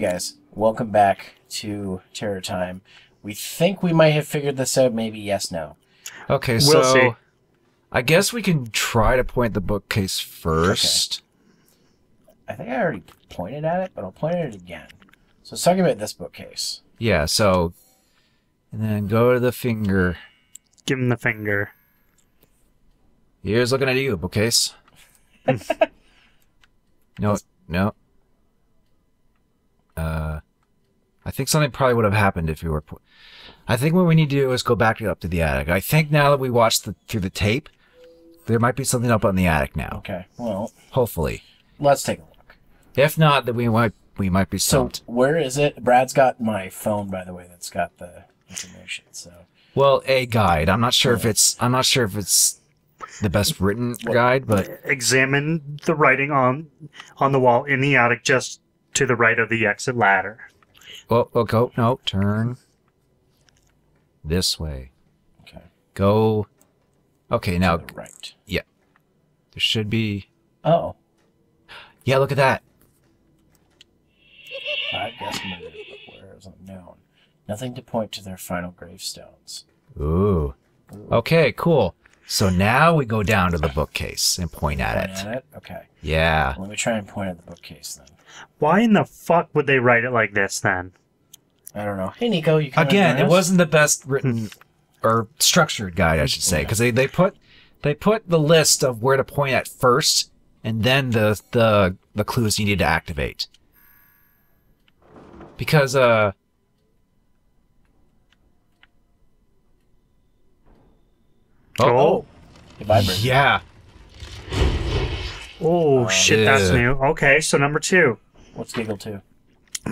Hey guys, welcome back to Terror Time. We think we might have figured this out. Maybe yes, no. Okay, We'll so see. I guess we can try to point the bookcase first. I think I already pointed at it, but I'll point at it again. So let's talk about this bookcase. Yeah, so and then go to the finger. Give him the finger. Here's looking at you, bookcase. no, no. Uh, I think something probably would have happened if you were. po- I think what we need to do is go back up to the attic. I think now that we watched the, through the tape, there might be something up on the attic now. Okay, well, Hopefully, let's take a look. if not, then we might we might be So where is it? Brad's got my phone, by the way. That's got the information. So Well, a guide. I'm not sure if it's. I'm not sure if it's the best written guide, but Examine the writing on on the wall in the attic just to the right of the exit ladder. Oh, well, go no turn this way. okay, Go. Okay, now to the right. there should be. Oh, Yeah, look at that. I guess moved, but where is unknown. Nothing to point to their final gravestones. Ooh. Okay, cool. So now we go down to the bookcase and point at Point it. at it? Okay. Yeah. Let me try and point at the bookcase then. Why in the fuck would they write it like this then? I don't know. Hey, Nico, you can Again, it wasn't the best written or structured guide, I should say, because they, they put they put the list of where to point at first, and then the the the clues you need to activate. Because uh, Oh. It vibrated. yeah, Oh shit, that's new. Okay, so number two. What's Giggle 2?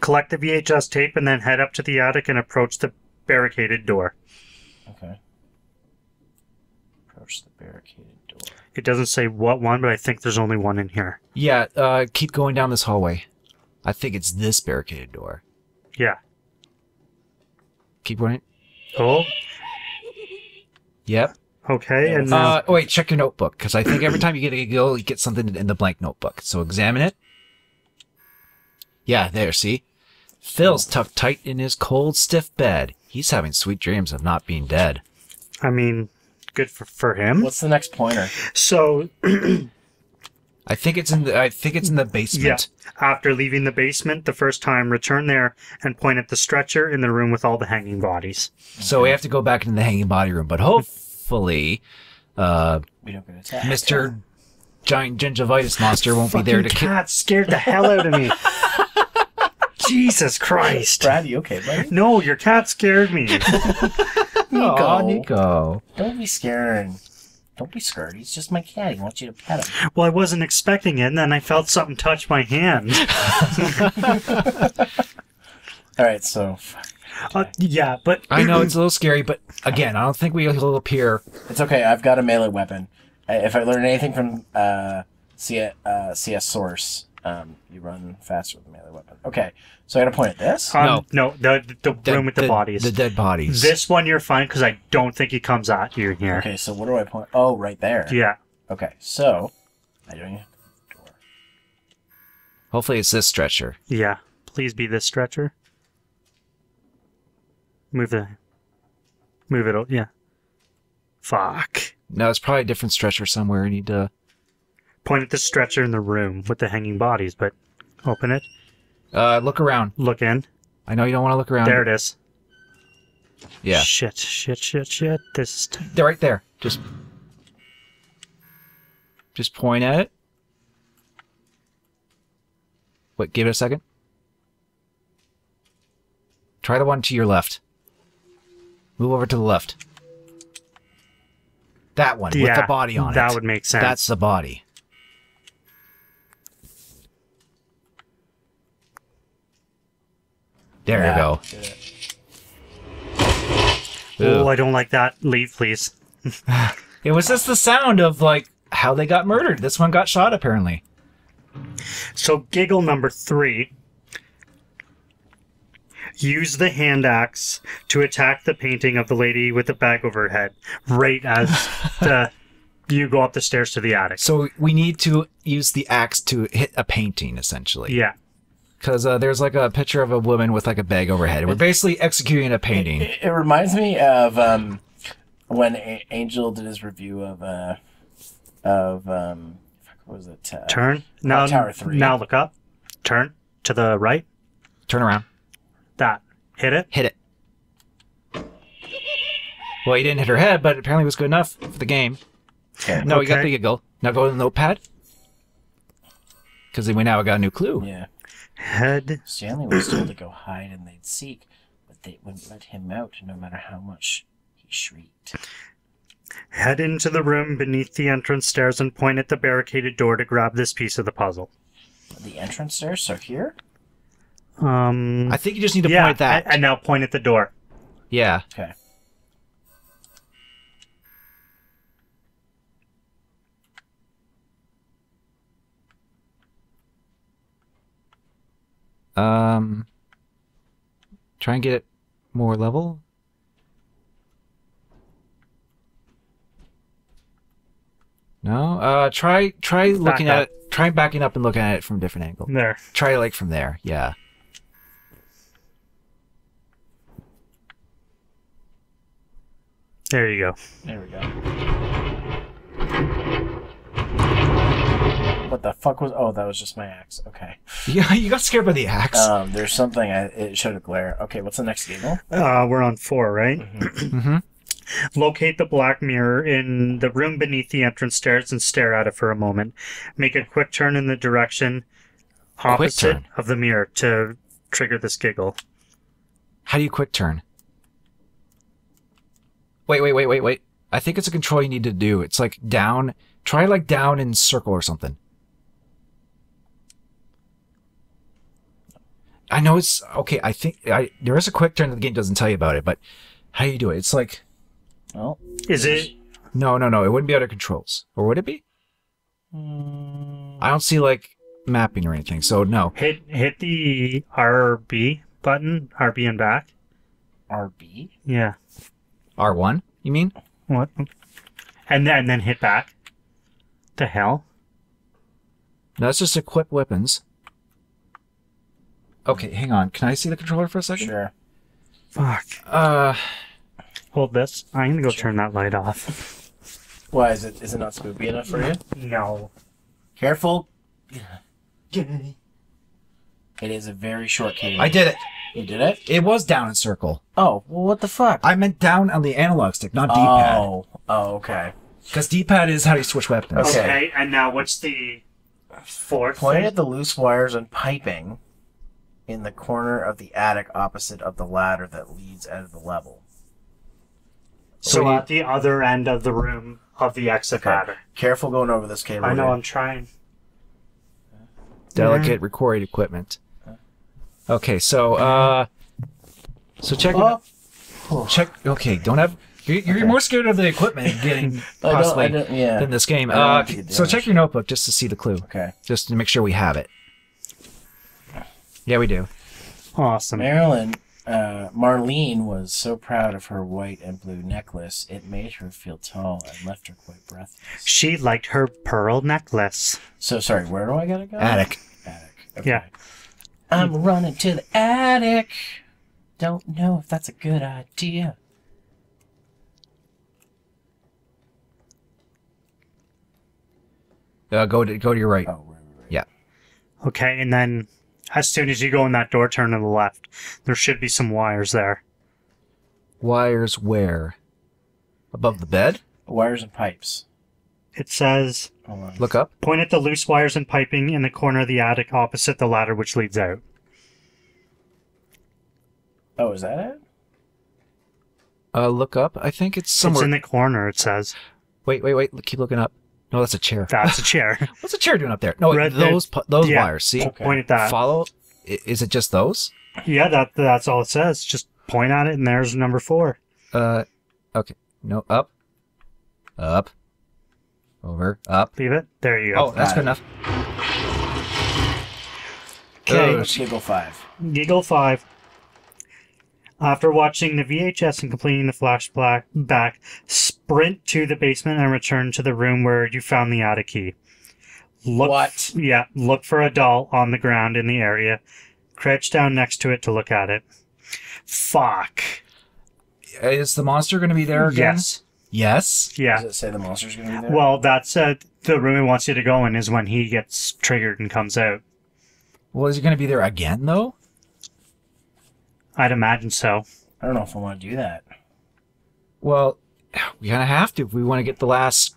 Collect the VHS tape and then head up to the attic and approach the barricaded door. Okay. Approach the barricaded door. It doesn't say what one, but I think there's only one in here. yeah. Uh, keep going down this hallway. I think it's this barricaded door. Yeah. Keep going. Oh, Yep. Okay, and now Uh, oh, wait, check your notebook because I think every time you get a giggle, you get something in the blank notebook. So examine it. Yeah, there. See, Phil's tucked tight in his cold, stiff bed. He's having sweet dreams of not being dead. I mean, good for for him. What's the next pointer? So I think it's in the. I think it's in the basement. Yeah. After leaving the basement the first time, return there and point at the stretcher in the room with all the hanging bodies. So we have to go back into the hanging body room, but hopefully, uh, We don't get attacked. Mister Giant Gingivitis Monster won't be there to Fucking kill. cat scared the hell out of me. Jesus Christ. Brad, you okay, buddy? No, your cat scared me. Aw, Nico. Don't be scared. Don't be scared. He's just my cat. He wants you to pet him. Well, I wasn't expecting it, and then I felt something touch my hand. All right, so Uh, yeah, but I know it's a little scary, but again, I don't think we'll appear. it's okay. I've got a melee weapon. If I learn anything from uh, CS, uh, CS Source, um, you run faster with a melee weapon. Okay, so I got to point at this. um, no, the the The- room with the, bodies. The dead bodies. this one you're fine because I don't think he comes at you here. Okay, so what do I point? Oh, right there. Yeah. Okay, so I don't. Hopefully, it's this stretcher. Yeah. Please be this stretcher. Move the. Move it. o- Yeah. Fuck. No, it's probably a different stretcher somewhere. You need to. Point at the stretcher in the room with the hanging bodies, but open it. Uh, look around. Look in. I know you don't want to look around. There it is. Yeah, Shit, shit, shit, shit. This they're right there. Just, just point at it. Wait, give it a second. Try the one to your left. Move over to the left. That one with the body on that it. That would make sense. That's the body. There Yeah, you go. Oh, I don't like that. Leave, please. It was just the sound of like how they got murdered. This one got shot apparently. So, giggle number three. Use the hand axe to attack the painting of the lady with the bag over her head, right as the you go up the stairs to the attic. So we need to use the axe to hit a painting essentially. Yeah. because uh, there's like a picture of a woman with like a bag overhead. We're basically executing a painting. It, it reminds me of um, when a- Angel did his review of uh, of um, what was it? Uh, Turn. Now, Tower three. now look up. Turn to the right. Turn around, That. Hit it. hit it. Well, he didn't hit her head, but apparently it was good enough for the game. Okay. No, we got Okay. the giggle. Now go to the notepad. Because we now got a new clue. Yeah. Head. Stanley was told to go hide and they'd seek, but they wouldn't let him out no matter how much he shrieked. Head into the room beneath the entrance stairs and point at the barricaded door to grab this piece of the puzzle. The entrance stairs, so here? Um. I think you just need to yeah, point at that. and- and now point at the door. yeah. Okay. Um. Try and get it more level. No. Uh. Try. Try looking up. at it. Try backing up and looking at it from a different angle. There. Try like from there. Yeah. There you go. There we go. What the fuck was? Oh, that was just my axe. Okay. Yeah. You got scared by the axe. Um, there's something I it showed a glare. Okay, what's the next giggle? Uh, we're on four, right? mm-hmm. Locate the black mirror in the room beneath the entrance stairs and stare at it for a moment. Make a quick turn in the direction opposite of the mirror to trigger this giggle. How do you quick turn? Wait, wait, wait, wait, wait. I think it's a control you need to do. It's like down. Try like down in circle or something. I know it's okay. I think I there is a quick turn that the game doesn't tell you about it, but how do you do it? It's like Well, Is it? no, no, no. It wouldn't be under controls, or would it be? mm, I don't see like mapping or anything, so no. Hit hit the RB button, RB and back. RB. Yeah. R one, you mean? What? And then and then hit back. The hell? No, that's just equip weapons. Okay, hang on. Can I see the controller for a second? Sure. Fuck. Uh, Hold this. I'm gonna go turn that light off. Why is it? Is it not spoopy enough for you? No. Careful. It is a very short cable. I did it. You did it? It was down in circle. Oh, well, what the fuck? I meant down on the analog stick, not D-pad. Oh, oh, okay. Because D-pad is how you switch weapons. Okay. Okay, and now what's the fourth Point thing? at the loose wires and piping in the corner of the attic opposite of the ladder that leads out of the level. So What at the other end of the room of the exit Okay. ladder. Careful going over this cable. I know here. I'm trying. Delicate recorded equipment. Okay, so uh, so check Oh, check. Okay, don't have. You're, you're Okay. more scared of the equipment getting I don't, possibly I don't, yeah. than this game. Uh, want to get so check your notebook just to see the clue, Okay. just to make sure we have it. Yeah, we do. Awesome. Marilyn, uh, Marlene was so proud of her white and blue necklace, it made her feel tall and left her quite breathless. She liked her pearl necklace. So, sorry, where do I gotta go? Attic. Attic. Okay. Yeah. I'm running to the attic. Don't know if that's a good idea. Uh, go to go to your right. Oh, right, right, right. Yeah. Okay, and then as soon as you go in that door, turn to the left. There should be some wires there. Wires where? Above the bed. Wires and pipes. It says Look up. point at the loose wires and piping in the corner of the attic opposite the ladder which leads out. Oh, is that it? Uh, look up. I think it's somewhere. It's in the corner, it says. Wait, wait, wait. Keep looking up. No, that's a chair. That's a chair. What's a chair doing up there? No, wait, Right those pu- those Yeah. wires. See, Okay. Point at that. follow. Is it just those? yeah, that that's all it says. Just point at it and there's number four. Uh, okay. No, up, up, over, up. Leave it. There you go. Oh, that's good enough. Okay. Oh, Giggle five. Giggle 5. After watching the VHS and completing the flashback, back, sprint to the basement and return to the room where you found the attic key. Look, What? Yeah, look for a doll on the ground in the area Crouch down next to it to look at it. Fuck. Is the monster going to be there again? Yes. Yes. Yeah. Does it say the monster's gonna be there? Well, that's uh, the room he wants you to go in is when he gets triggered and comes out. Well, is he going to be there again though? I'd imagine so. I don't know if I want to do that. Well, we kind of have to if we want to get the last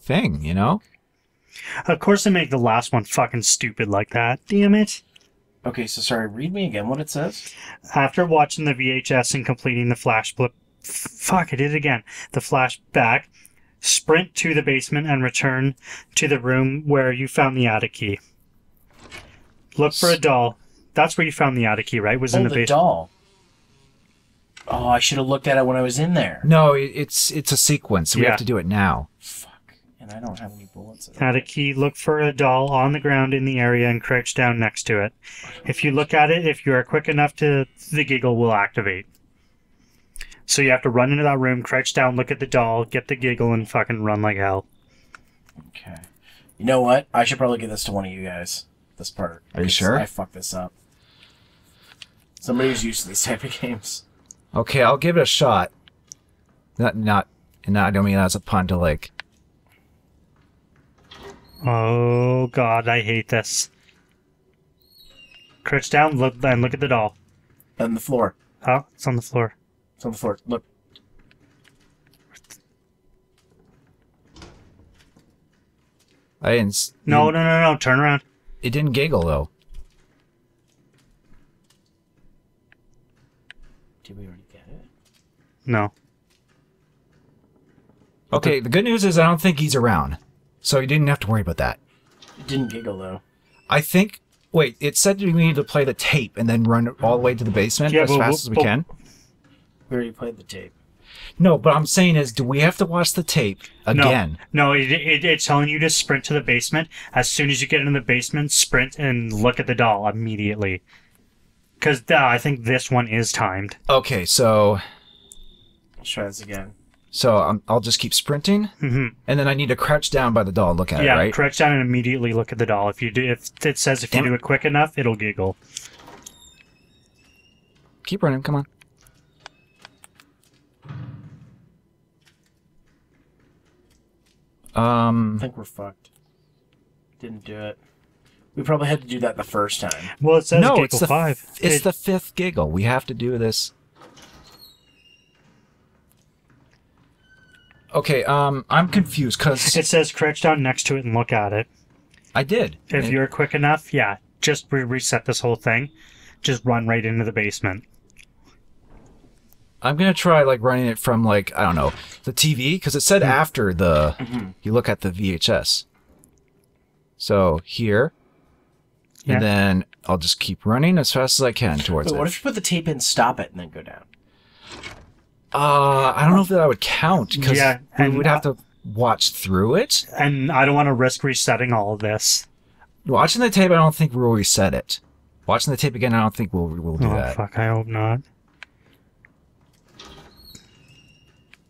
thing, you know? Of course, they make the last one fucking stupid like that. Damn it. Okay, so sorry. Read me again what it says. After watching the VHS and completing the flash blip, f- fuck, I did it again. The flashback, sprint to the basement and return to the room where you found the attic key. Look for a doll. That's where you found the attic key, right? Was Oh, in the, the, basement. doll. Oh, I should have looked at it when I was in there. No, it's it's a sequence. We Yeah. have to do it now. Fuck. And I don't have any bullets. Attic key. Look for a doll on the ground in the area and crouch down next to it. If you look at it, if you are quick enough to, the giggle will activate. So you have to run into that room, crouch down, look at the doll, get the giggle, and fucking run like hell. Okay. You know what? I should probably give this to one of you guys. This part. Are you sure? I fucked this up. Somebody who's used to these type of games. Okay, I'll give it a shot. Not not and I don't mean that as a pun to like Oh god, I hate this. Crouch down, look and look at the doll. On the floor. Oh, it's on the floor. It's on the floor. Look. I didn't No, no, no, no, turn around. it didn't giggle though. Did we already get it? No. Okay, the good news is I don't think he's around. So you didn't have to worry about that. It didn't giggle though. I think wait, it said we need to play the tape and then run all the way to the basement Yeah, as but- fast as we but- can. We already played the tape. No, but I'm saying is, do we have to watch the tape again? No, no it, it, it's telling you to sprint to the basement. As soon as you get in the basement, sprint and look at the doll immediately. Because uh, I think this one is timed. Okay, so Let's try this again. so um, I'll just keep sprinting, hmm and then I need to crouch down by the doll and look at Yeah, it, right? crouch down and immediately look at the doll. If you do, if it says if Damn you do it quick enough, it'll giggle. Keep running, come on. I Um, think we're fucked. Didn't do it. We probably had to do that the first time. Well, it says no, giggle it's the five. it's It- the fifth giggle. We have to do this. Okay, um, I'm confused because It says crouch down next to it and look at it. I did. If And- you're quick enough, yeah, just re- reset this whole thing. Just run right into the basement. I'm gonna try like running it from like I don't know the TV because it said Hmm. after the Mm-hmm. you look at the VHS. So here, Yeah. and then I'll just keep running as fast as I can towards Wait, it. what if you put the tape in, stop it, and then go down? Uh, I don't know if that would count because Yeah, we and would have to watch through it. And I don't want to risk resetting all of this. Watching the tape, I don't think we'll reset it. Watching the tape again, I don't think we'll we'll do oh that. fuck! I hope not.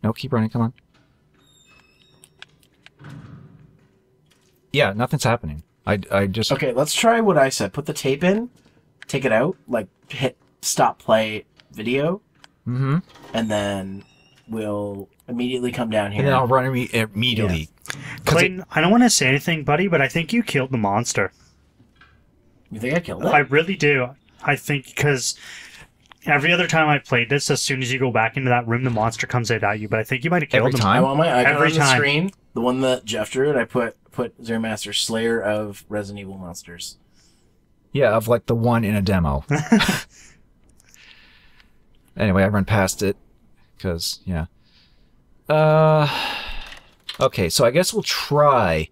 No, keep running. Come on. Yeah, nothing's happening. I, I just Okay, let's try what I said. Put the tape in, take it out, like hit stop play video, Mm-hmm. and then we'll immediately come down here. and then I'll run imme- immediately. 'Cause it- Clayton, I don't want to say anything, buddy, but I think you killed the monster. you think I killed it? I really do. I think because every other time I played this, as soon as you go back into that room, the monster comes out at you. But I think you might have killed Every him. time? I want my icon Every on the time. screen, the one that Jeff drew, and I put put Zero Master Slayer of Resident Evil monsters. yeah, of like the one in a demo. anyway, I run past it because yeah. Uh, okay, so I guess we'll try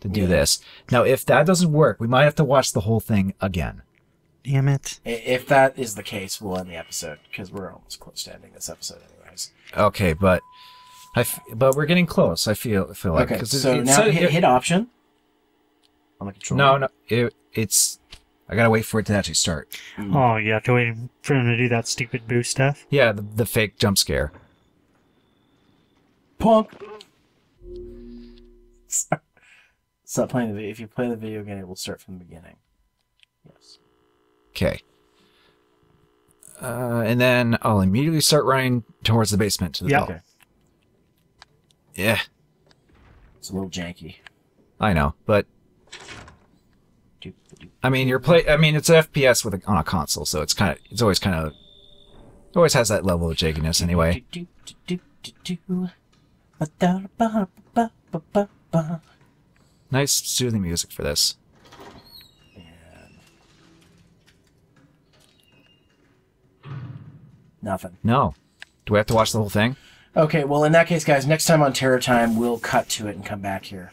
to do Yeah. this. Now, if that doesn't work, we might have to watch the whole thing again. Damn it! If that is the case, we'll end the episode because we're almost close to ending this episode, anyways. Okay, but I f- but we're getting close. I feel feel like Okay, 'cause it- so it now said- hit, it- hit option on the controller. no no it, it's I gotta wait for it to actually start. Mm. Oh, you have to wait for him to do that stupid boo stuff. Yeah, the, the fake jump scare. Punk. Stop playing the video. If you play the video again, it will start from the beginning. Yes. Okay. Uh, and then I'll immediately start running towards the basement to the Yeah. belt. Okay. Yeah, It's a little janky. I know, but Doop, doop. I mean, you're play. I mean, it's an FPS with a, on a console, so it's kind of it's always kind of always has that level of jankiness anyway. Nice soothing music for this. And nothing. No, do we have to watch the whole thing? Okay, well, in that case, guys, next time on Terror Time, we'll cut to it and come back here.